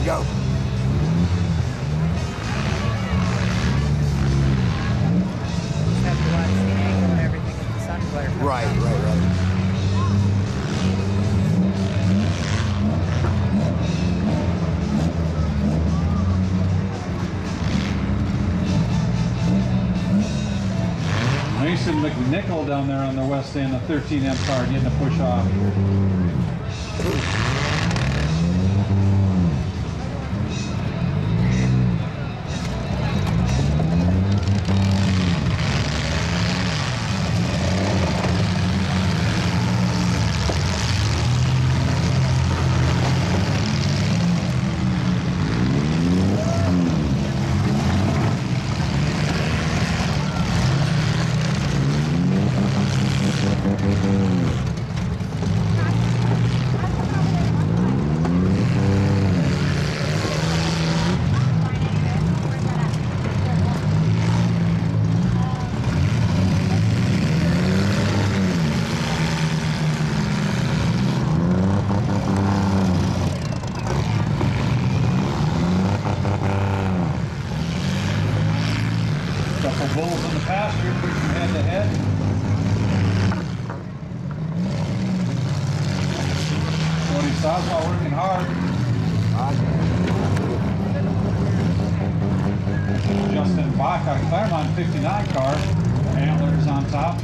to go. Just have to watch the angle and everything with the sun glare. coming Right, right, right. Mason McNichol down there on the west end, the 13M car getting a push off. Bulls in the pasture, pushing head to head. Working hard. Justin Bach on Claremont 59 car. Antlers on top.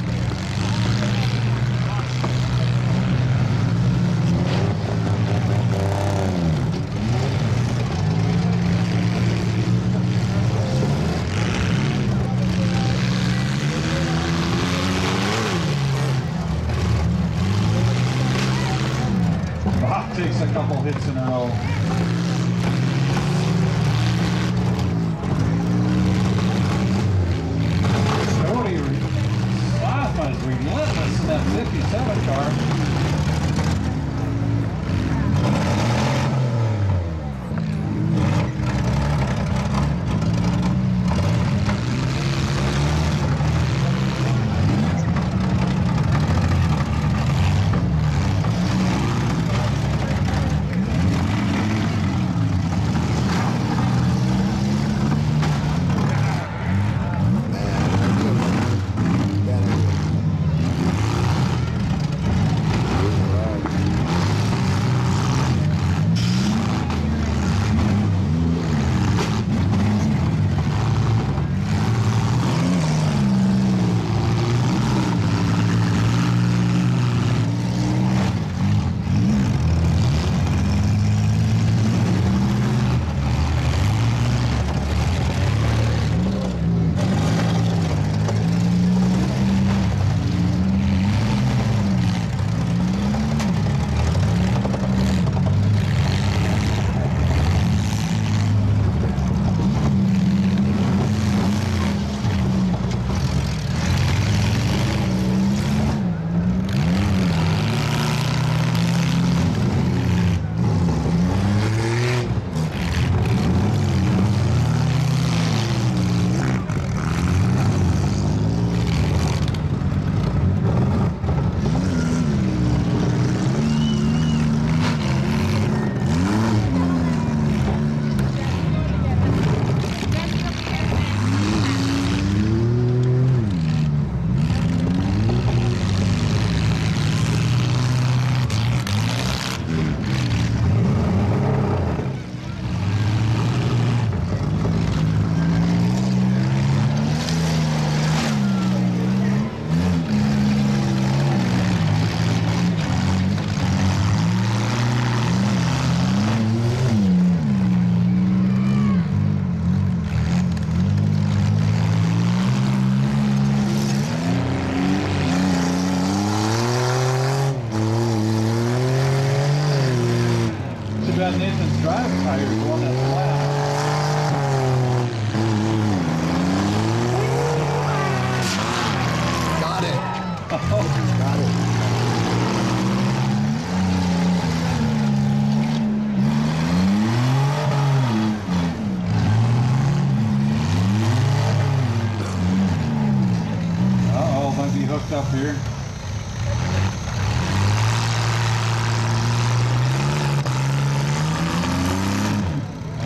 Bach takes a couple hits in a row. Up here.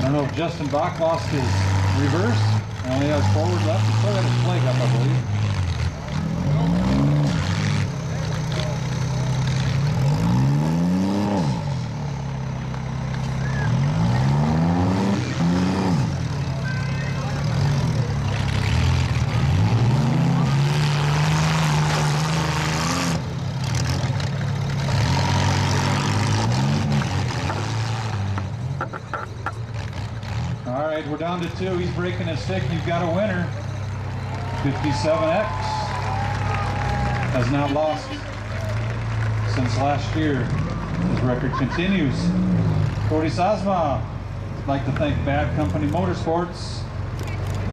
don't know if Justin Bach lost his reverse. He only has forward left. He still got All right, we're down to two. He's breaking his stick. You've got a winner. 57X has not lost since last year. His record continues. Cody Sazma I'd like to thank Bad Company Motorsports